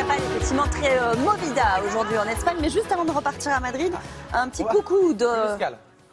escapade effectivement très euh, movida aujourd'hui en Espagne. Mais juste avant de repartir à Madrid, un petit coucou de.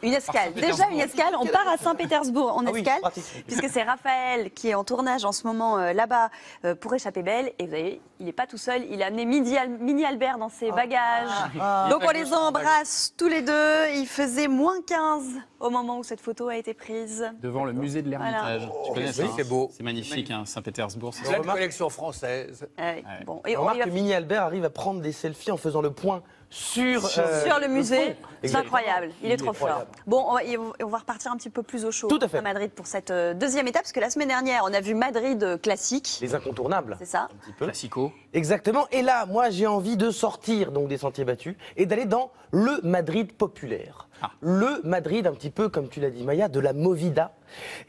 Une escale. Déjà une escale. On part à Saint-Pétersbourg en Ah oui, escale. Puisque c'est Raphaël qui est en tournage en ce moment euh, là-bas euh, pour échapper belle. Et vous voyez, il n'est pas tout seul. Il a amené Midi Al- Mini Albert dans ses bagages. Ah. Donc on les embrasse tous les deux. Il faisait moins 15 au moment où cette photo a été prise. Devant le musée de l'Ermitage. Voilà. Tu connais oui, ça hein c'est beau. C'est magnifique, hein, Saint-Pétersbourg. c'est collections françaises. Euh, Bon, et On on remarque va que Mini Albert arrive à prendre des selfies en faisant le point sur, euh, sur le musée. C'est incroyable, il est trop fort. Bon, on va, et on va repartir un petit peu plus au chaud Tout à fait. Madrid pour cette euh, deuxième étape, parce que la semaine dernière, on a vu Madrid euh, classique, Les incontournables. c'est ça Un petit peu. Classico. Exactement. Et là, moi, j'ai envie de sortir donc des sentiers battus et d'aller dans le Madrid populaire. Ah. Le Madrid, un petit peu comme tu l'as dit, Maya, de la Movida.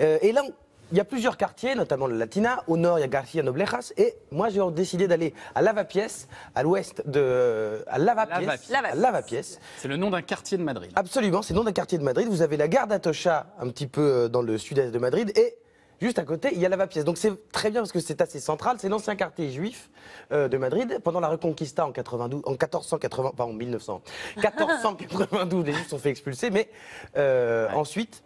Euh, et là, on- il y a plusieurs quartiers, notamment le Latina. Au nord, il y a García Noblejas. Et moi, j'ai décidé d'aller à Lavapiés, à l'ouest de. à Lavapiés. Lavapiés. C'est le nom d'un quartier de Madrid. Absolument, c'est le nom d'un quartier de Madrid. Vous avez la gare d'Atocha, un petit peu euh, dans le sud-est de Madrid, et juste à côté, il y a Lavapiés. Donc c'est très bien parce que c'est assez central. C'est l'ancien quartier juif euh, de Madrid. Pendant la Reconquista en 92, en 1480, pas en 1900, 1492, les Juifs sont fait expulser, mais euh, Ouais. ensuite.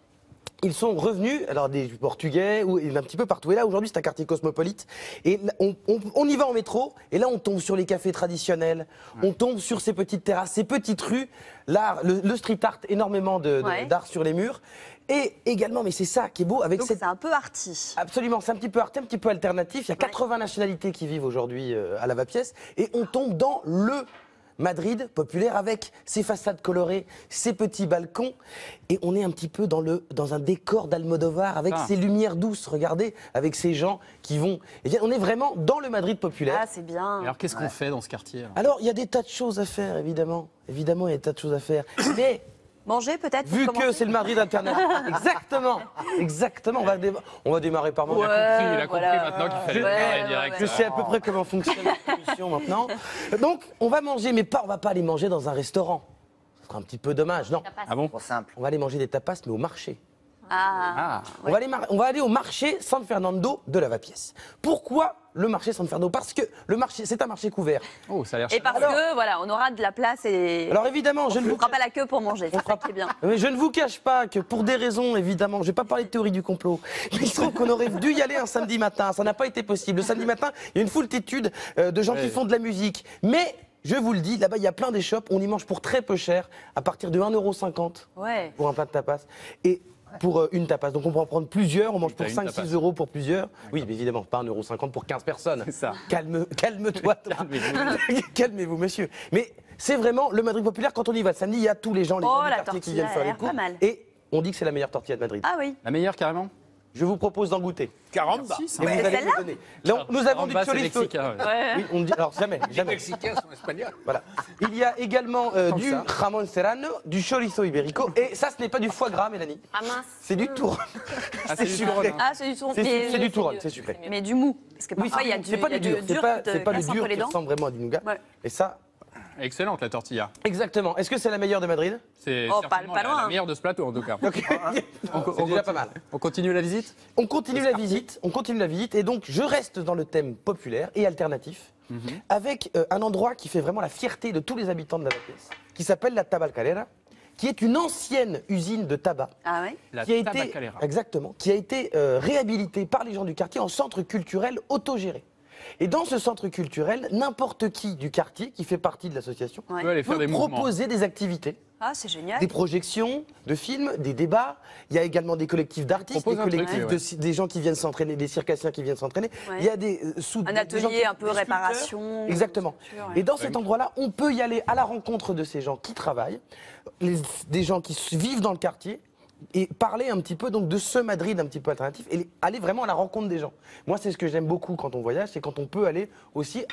Ils sont revenus, alors des Portugais, ou un petit peu partout. Et là, aujourd'hui, c'est un quartier cosmopolite. Et on, on- on y va en métro, et là, on tombe sur les cafés traditionnels, on tombe sur ces petites terrasses, ces petites rues, l'art, le, le street art, énormément de- de- Ouais. d'art sur les murs. Et également, mais c'est ça qui est beau, avec Donc cette c'est un peu arty. Absolument, c'est un petit peu art, un petit peu alternatif. Il y a 80 nationalités qui vivent aujourd'hui euh, à Lavapiés et on tombe dans le Madrid populaire avec ses façades colorées, ses petits balcons et on est un petit peu dans, le, dans un décor d'Almodovar avec Ah. ses lumières douces, regardez, avec ces gens qui vont... Eh bien, on est vraiment dans le Madrid populaire. Ah, c'est bien. Alors qu'est-ce qu'on fait dans ce quartier alors? Alors, il y a des tas de choses à faire, évidemment. Évidemment, il y a des tas de choses à faire. Mais Manger peut-être vu que c'est le Madrid international, exactement, exactement, on va, on va démarrer par manger. Il a compris, il a compris voilà. maintenant qu'il fallait Ouais, démarrer ouais, direct. Je sais à peu près comment fonctionne la émission maintenant. Donc, on va manger, mais pas, on va pas aller manger dans un restaurant. Ce serait un petit peu dommage, non. Ah bon? Trop simple. On va aller manger des tapas, mais au marché. Ah, Ah, On, va aller mar- on va aller au marché San Fernando de Lavapiés. Pourquoi le marché San Fernando? Parce que le marché, c'est un marché couvert. oh, ça a l'air Et parce Alors- que, voilà, on aura de la place et Alors évidemment, je on ne ne vous fera pas la queue pour manger, ça fera bien. Mais je ne vous cache pas que pour des raisons, évidemment, je ne vais pas parler de théorie du complot, mais il se trouve qu'on aurait dû y aller un samedi matin. Ça n'a pas été possible. Le samedi matin, il y a une foultitude euh, de gens qui font de la musique. Mais, je vous le dis, là-bas, il y a plein d'échoppes. On y mange pour très peu cher, à partir de 1,50€ Ouais. pour un plat de tapas. Et pour euh, une tapas. Donc on peut en prendre plusieurs, on mange pour T'as une 5-6 tapas. euros pour plusieurs. Oui, mais évidemment, pas 1,50€ pour 15 personnes. C'est ça. Calme, calme-toi, toi. Calmez-vous. Calmez-vous, monsieur. Mais c'est vraiment le Madrid populaire. Quand on y va samedi, il y a tous les gens, les Oh, gens du la quartier qui viennent faire les cours. pas mal. Et on dit que c'est la meilleure tortilla de Madrid. Ah oui. La meilleure carrément Je vous propose d'en goûter. 40 Merci, Et vous allez me donner. Là, on- nous avons du bas, c'est chorizo. mexicain, ouais. Ouais. Oui, on dit, alors jamais, Les jamais. Mexicains sont espagnols. Voilà. Il y a également euh, du ça. jamon serrano, du chorizo ibérico. Et ça, ce n'est pas du foie gras, Mélanie. Ah mince. C'est du tour. Ah, c'est du sucré. Touron, hein. Ah, c'est du tour. C'est mais- c'est du touron, c'est sucré. Mais du mou. Parce que Oui, parfois, il y a du, c'est du dur. du C'est pas, c'est un dur les qui ressemble vraiment à du nougat. Et ça, Excellente la tortilla. exactement. Est-ce que c'est la meilleure de Madrid? C'est Oh, pas- certainement pas la- loin. la meilleure de ce plateau en tout cas. Ok. On, co- C'est on déjà continue- pas mal. On continue la visite? On continue la visite, on continue la visite, et donc je reste dans le thème populaire et alternatif, Mhm. avec euh, un endroit qui fait vraiment la fierté de tous les habitants de la pièce, qui s'appelle la Tabacalera, qui est une ancienne usine de tabac. Ah ouais? La qui a été, Tabacalera. exactement, qui a été euh, réhabilitée par les gens du quartier en centre culturel autogéré. Et dans ce centre culturel, n'importe qui du quartier qui fait partie de l'association Ouais. Peut aller faire peut des mouvements. proposer des activités, Ah, c'est génial. des projections de films, des débats. Il y a également des collectifs d'artistes, des truc, collectifs ouais. de des gens qui viennent s'entraîner, des circassiens qui viennent s'entraîner. Ouais. Il y a des euh, sous- Un atelier qui- un peu réparation. Exactement. sculpture, ouais. Et dans cet endroit-là, on peut y aller à la rencontre de ces gens qui travaillent, les- des gens qui vivent dans le quartier et parler un petit peu donc de ce Madrid un petit peu alternatif et aller vraiment à la rencontre des gens. Moi, c'est ce que j'aime beaucoup quand on voyage, c'est quand on peut aller aussi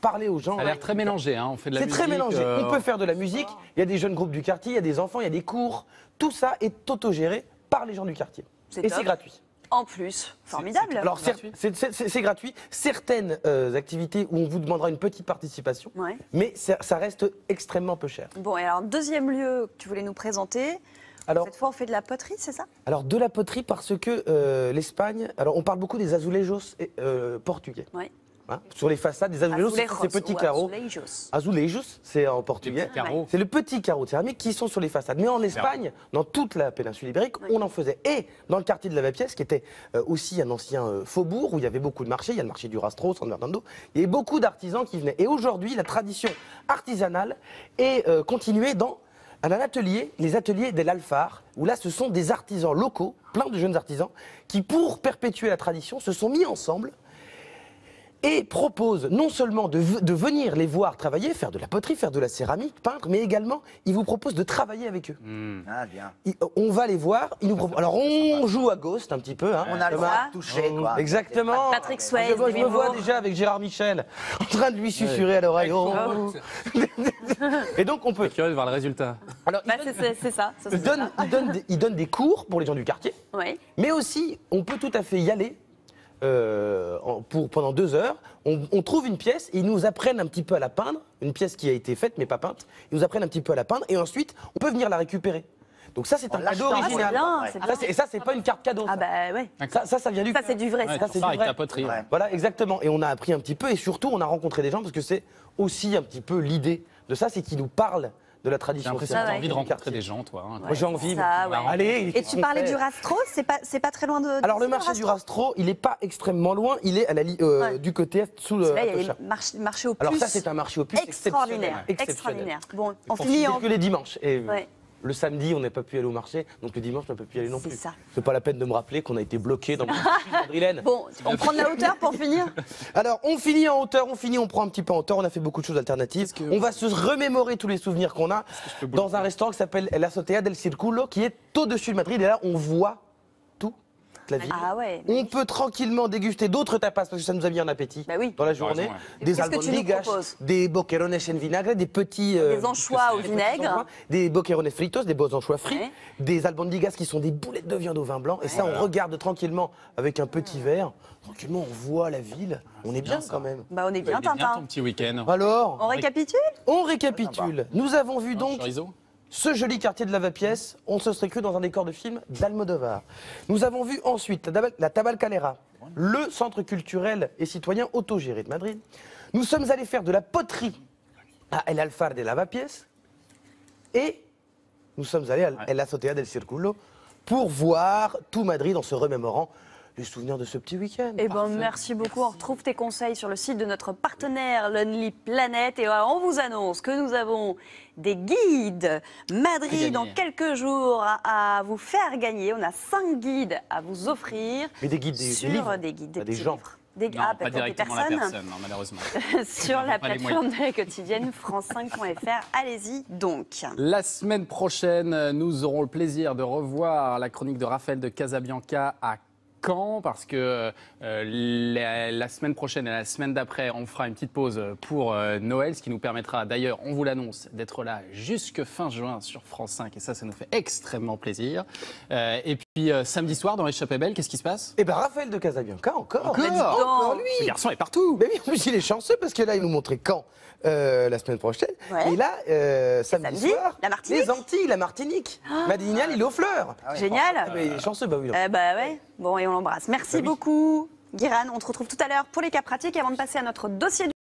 parler aux gens. Ça a l'air très mélangé, hein. on fait de la C'est musique. très mélangé. euh, On peut faire de la musique, il y a des jeunes groupes du quartier, il y a des enfants, il y a des cours. Tout ça est autogéré par les gens du quartier. C'est Et c'est gratuit. En plus, formidable. Alors, c'est c'est- c'est- c'est gratuit. Certaines euh, activités où on vous demandera une petite participation, Ouais. mais ça, ça reste extrêmement peu cher. Bon, et alors, deuxième lieu que tu voulais nous présenter. Alors, Cette fois, on fait de la poterie, c'est ça? Alors de la poterie parce que euh, l'Espagne, alors on parle beaucoup des azulejos euh, portugais. Ouais. hein, sur les façades des azulejos, ce sont ces petits carreaux. Azulejos, c'est en portugais. C'est le petit carreau de céramique qui sont sur les façades. Mais en Espagne, dans toute la péninsule ibérique, on en faisait. Et dans le quartier de Lavapiés, qui était euh, aussi un ancien euh, faubourg où il y avait beaucoup de marchés, il y a le marché du Rastro, San Fernando, il y avait beaucoup d'artisans qui venaient. Et aujourd'hui, la tradition artisanale est euh, continuée dans un atelier, les ateliers de l'Alphar, où là, ce sont des artisans locaux, plein de jeunes artisans, qui, pour perpétuer la tradition, se sont mis ensemble et proposent non seulement de, venir les voir travailler, faire de la poterie, faire de la céramique, peindre, mais également, ils vous proposent de travailler avec eux. Ah, bien. Ils- on va les voir, ils nous proposent. Alors, on joue à Ghost un petit peu. hein. On a le droit de toucher, quoi. Exactement. Patrick Swayze, Je, me vois déjà avec Gérard Michel en train de lui susurrer à l'oreille. Oh. Et donc, on peut. Curieux de voir le résultat. Alors, Bah, c'est- ça. ça, il c'est donne, ça. il donne des, il donne des cours pour les gens du quartier, Ouais. mais aussi on peut tout à fait y aller euh, pour, pendant deux heures. On, on trouve une pièce, ils nous apprennent un petit peu à la peindre, une pièce qui a été faite mais pas peinte. Ils nous apprennent un petit peu à la peindre et ensuite on peut venir la récupérer. Donc ça c'est En un cadeau Ah, original. Ça, c'est- et ça c'est pas une carte cadeau. Ah ça. bah ouais. Ça, ça, ça vient du Ça, c'est du vrai. Ouais, ça. c'est du avec ta vrai. poterie. Ouais. Voilà, exactement. Et on a appris un petit peu, et surtout, on a rencontré des gens, parce que c'est aussi un petit peu l'idée de ça, c'est qu'ils nous parlent de la J'ai tradition. l'impression que t'as ouais. envie de rencontrer des gens, toi. hein. J'ai envie. Ça, mais- ouais. Allez. Et tu parlais du Rastro, c'est pas, c'est pas très loin de. Alors, le marché du Rastro Rastro, il n'est pas extrêmement loin, il est à la li- euh, Ouais. du côté est, sous le. Là, il y a marchés, marchés aux puces. Alors, ça, c'est un marché aux puces extraordinaire. exceptionnel. Extraordinaire. Bon, on On finit en. que les dimanches. Et. Le samedi, on n'a pas pu aller au marché, donc le dimanche, on n'a pas pu y aller non C'est plus. ça. C'est pas la peine de me rappeler qu'on a été bloqué dans mon madrilène. Bon, on prend de la hauteur pour finir Alors, on finit en hauteur, on finit, on prend un petit peu en hauteur, on a fait beaucoup de choses alternatives. que- On va se remémorer tous les souvenirs qu'on a dans un restaurant qui s'appelle La Sotea del Circulo, qui est au-dessus de Madrid. Et là, on voit toute la ville. Ah ouais. On peut tranquillement déguster d'autres tapas parce que ça nous a mis en appétit Bah oui. dans la raison, journée. ouais. Des proposes? des boquerones en vinagre, des petits. euh, Des anchois au vinaigre. anchois, des boquerones fritos, des beaux anchois frits, Ouais. des albondigas qui sont des boulettes de viande au vin blanc. Et ça, on regarde tranquillement avec un petit verre. Tranquillement, on voit la ville. On est bien, quand même. Bah, on est Il bien, Tintin. ton petit week-end. Alors, On récapitule? On récapitule. Nous avons vu donc chorizo ce joli quartier de Lavapiés. On se serait cru dans un décor de film d'Almodovar. Nous avons vu ensuite la Tabalcalera, le centre culturel et citoyen autogéré de Madrid. Nous sommes allés faire de la poterie à El Alfar de Lavapiés. Et nous sommes allés à El Azotea del Circulo pour voir tout Madrid en se remémorant les souvenirs de ce petit week-end. Eh ben, merci beaucoup. On retrouve tes conseils sur le site de notre partenaire Lonely Planet. Et voilà, on vous annonce que nous avons des guides Madrid dans quelques jours à, à vous faire gagner. On a cinq guides à vous offrir. Mais des guides, des- des sur livres, des guides, pas des petits gens. livres. Des, Non, ah, pas des directement la personnes. personne, non, malheureusement. sur la plateforme de la quotidienne france5.fr. Allez-y donc. La semaine prochaine, nous aurons le plaisir de revoir la chronique de Raphaël de Casabianca à Caen, parce que euh, la, la semaine prochaine et la semaine d'après, on fera une petite pause pour euh, Noël, ce qui nous permettra d'ailleurs, on vous l'annonce, d'être là jusque fin juin sur France 5, et ça, ça nous fait extrêmement plaisir. Euh, et puis euh, samedi soir, dans Échappée Belle, qu'est-ce qui se passe? Et ben Raphaël de Casabianca, encore. Encore. Encore lui. Ce garçon est partout Mais oui, en plus, il est chanceux parce que là, il nous montrait quand euh, la semaine prochaine. Ouais. Et là, euh, samedi, samedi, soir, la Martinique. les Antilles, la Martinique. Madignal, il est aux fleurs. Ah ouais, Génial. Ah, mais il est chanceux, bah oui. Eh bah ouais. Bon, et on l'embrasse. Merci Bah oui. beaucoup, Guiran. On te retrouve tout à l'heure pour les cas pratiques. Et avant de passer à notre dossier du